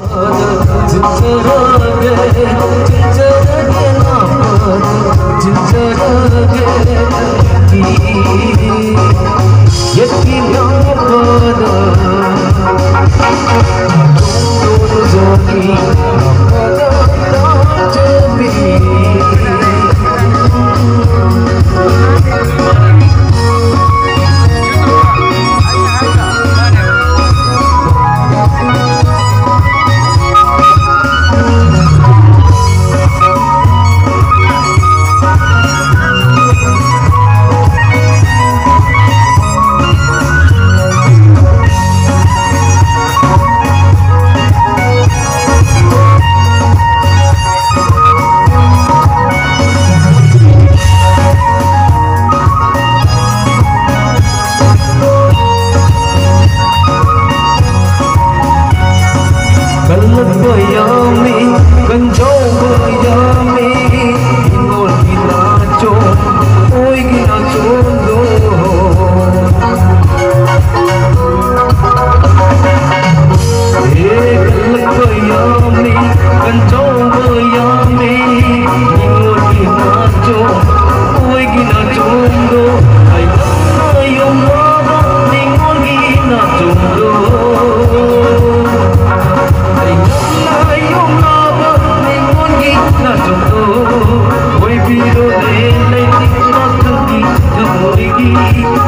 Thank you. 一。